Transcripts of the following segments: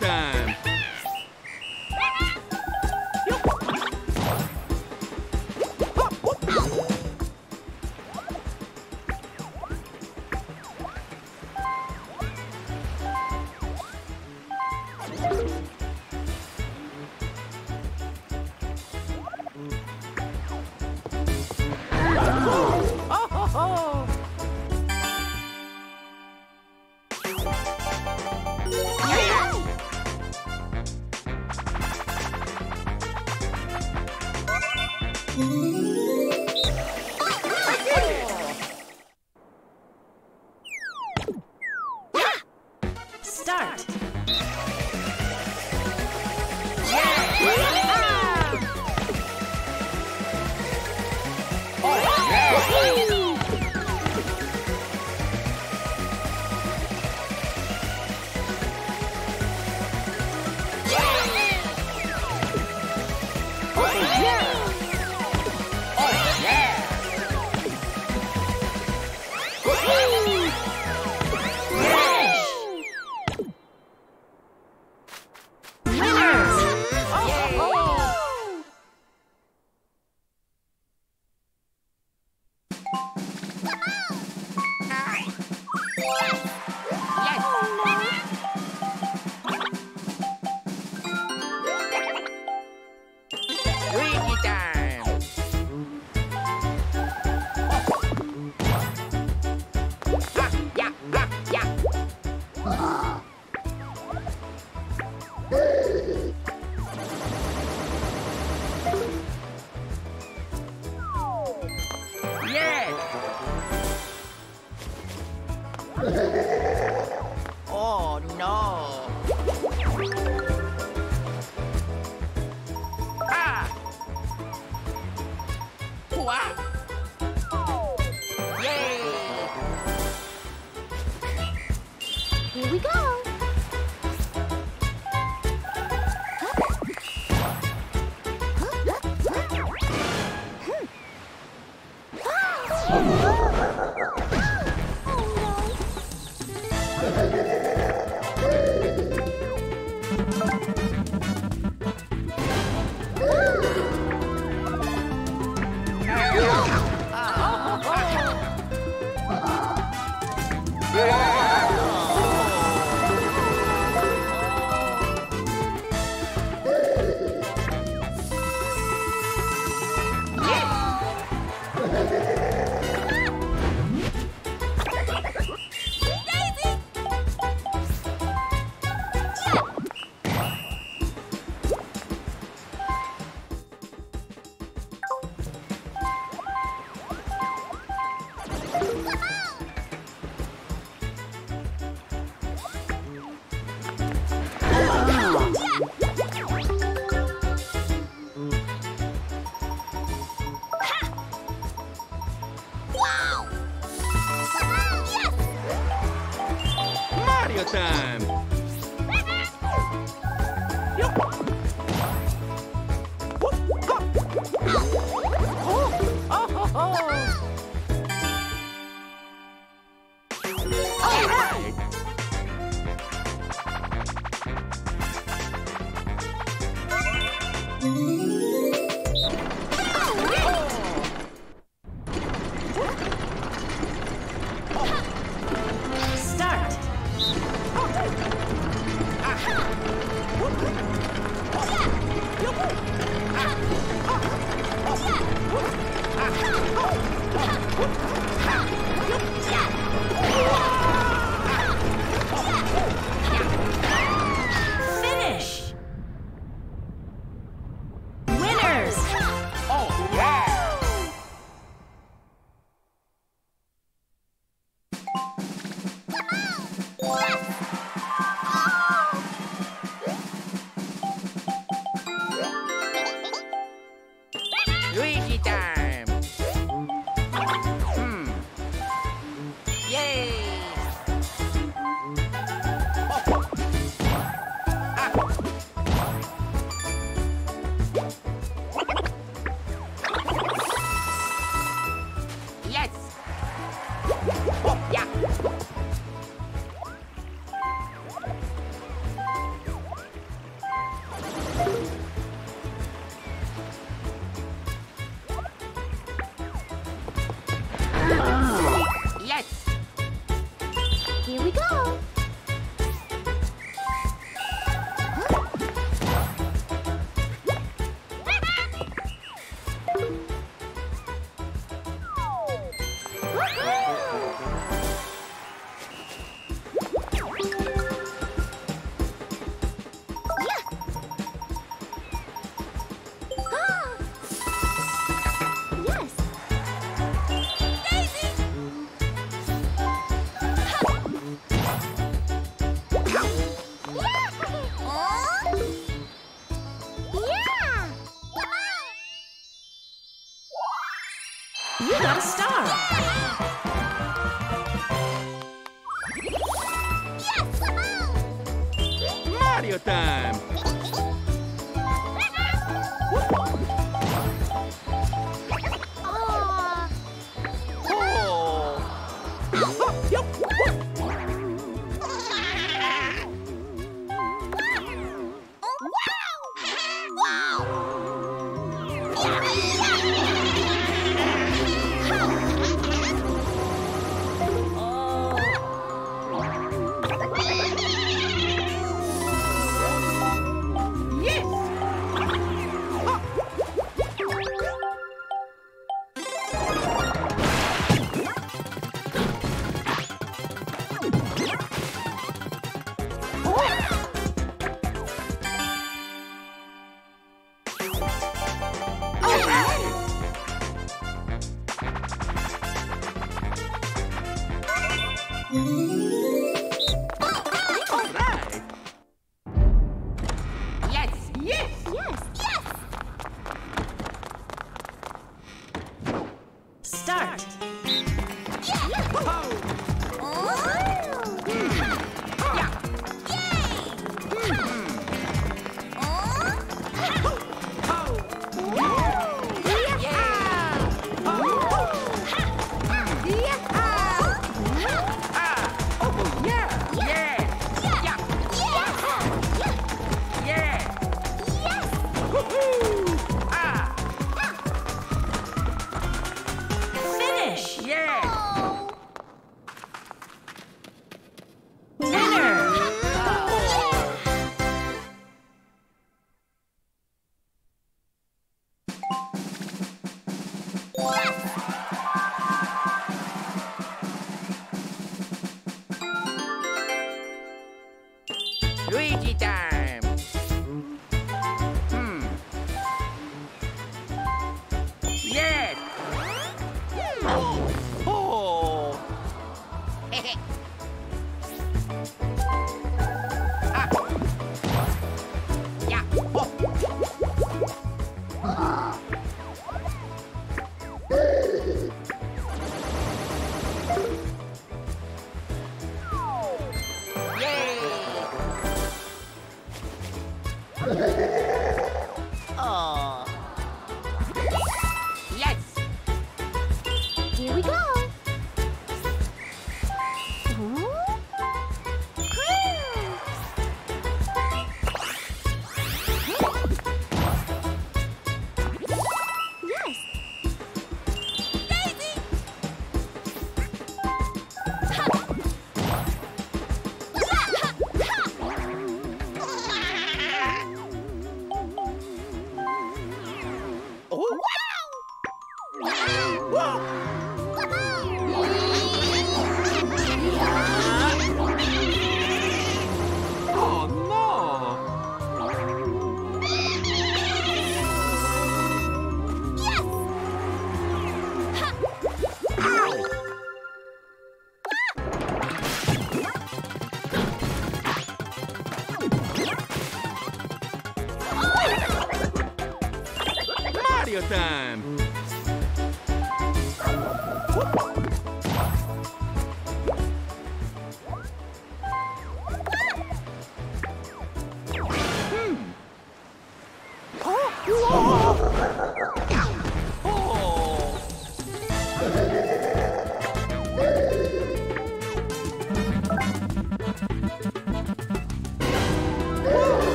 Time! We go.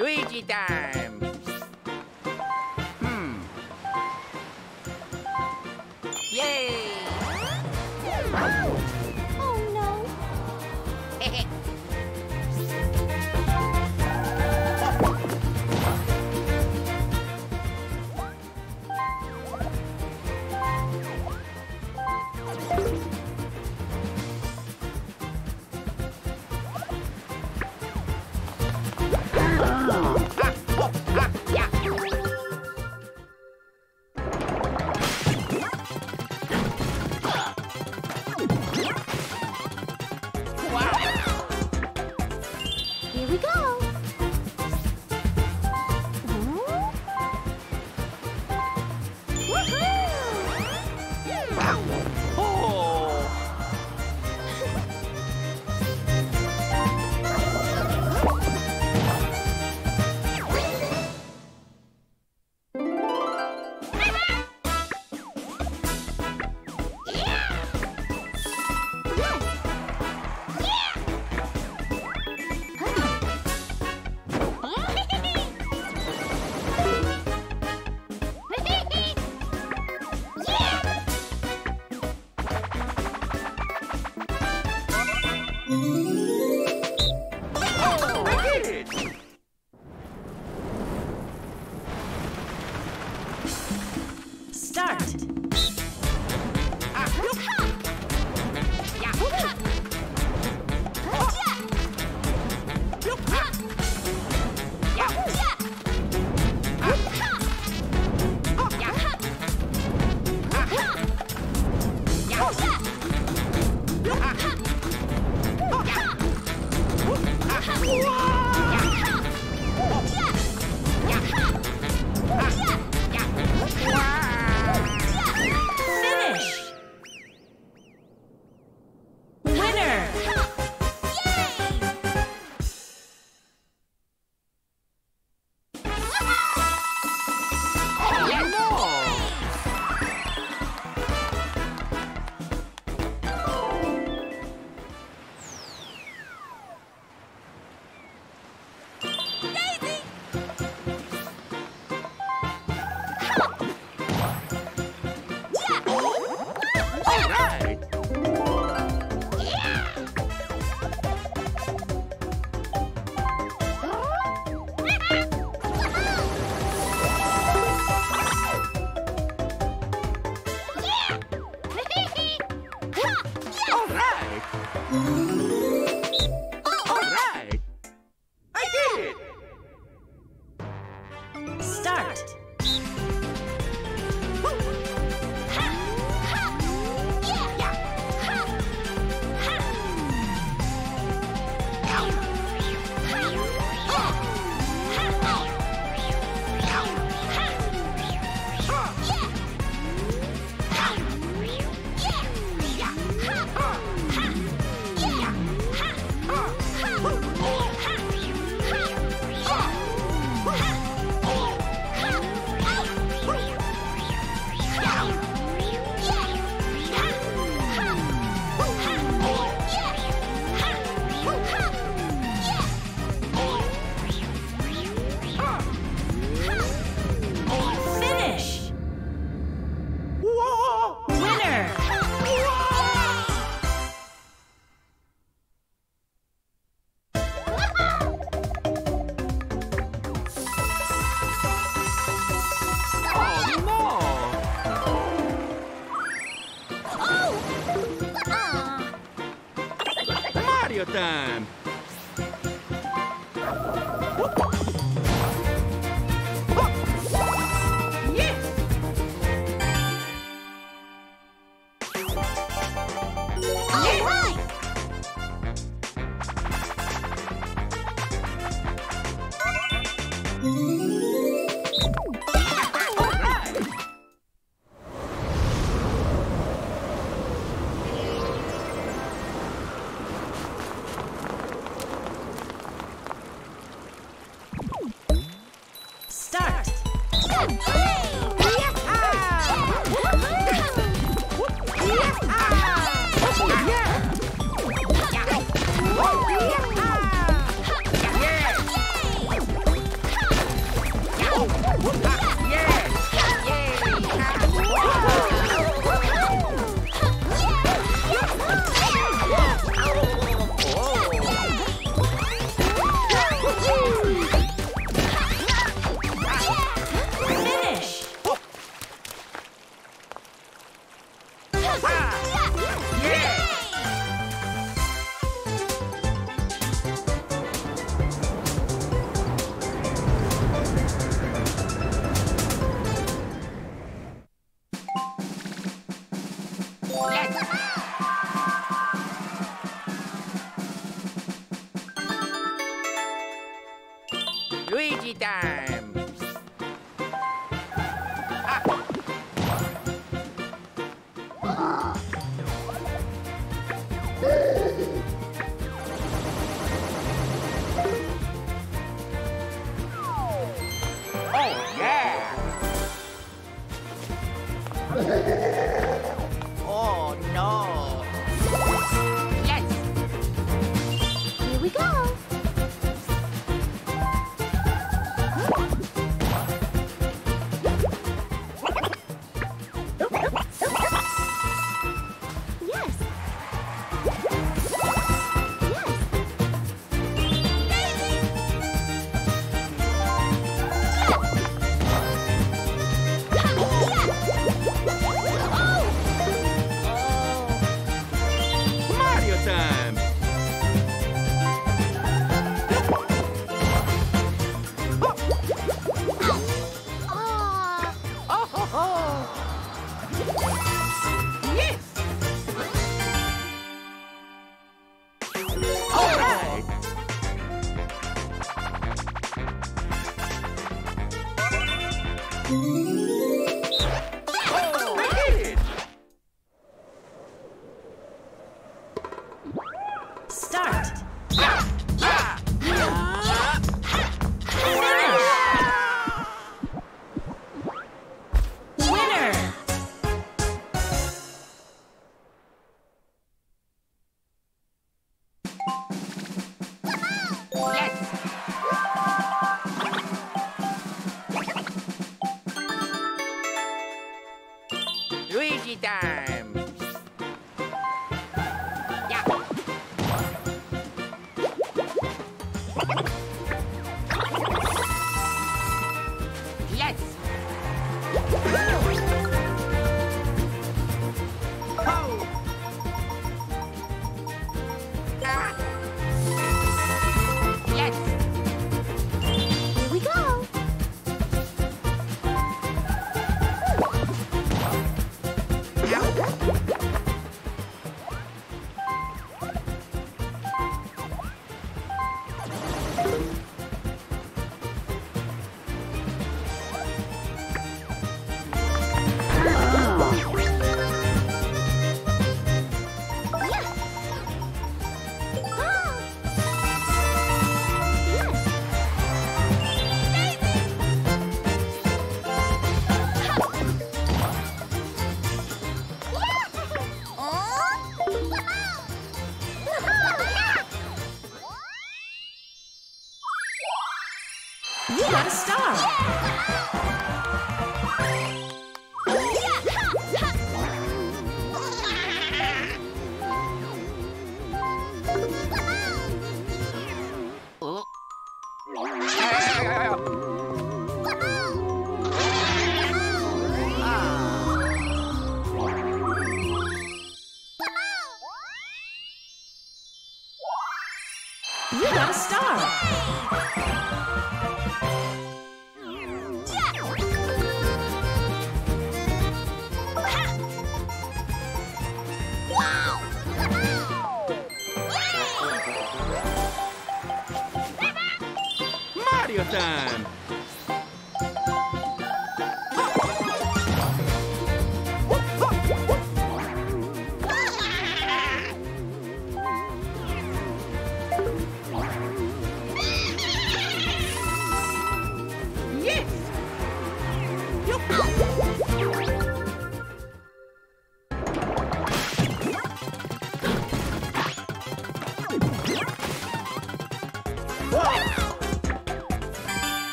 Luigi time!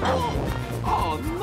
Oh no!